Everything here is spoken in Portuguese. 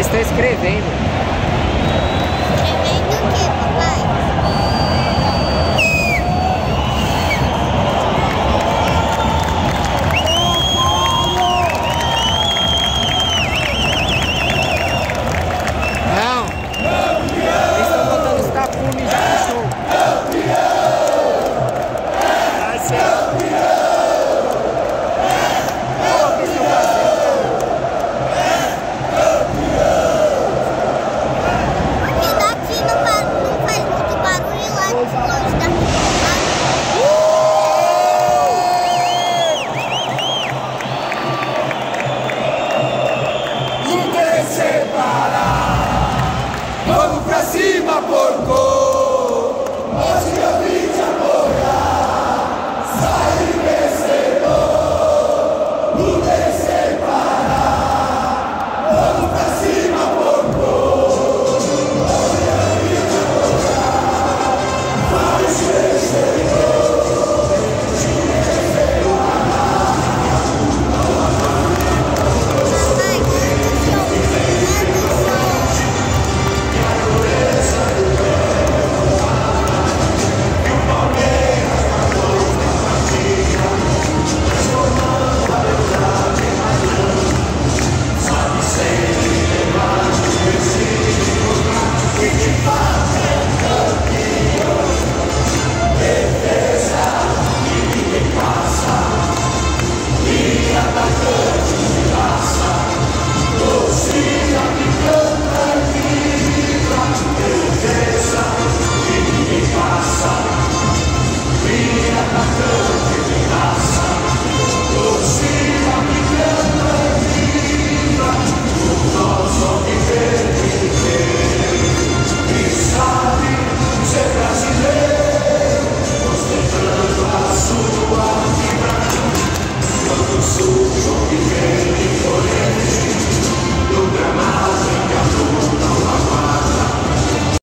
está escrevendo. por cor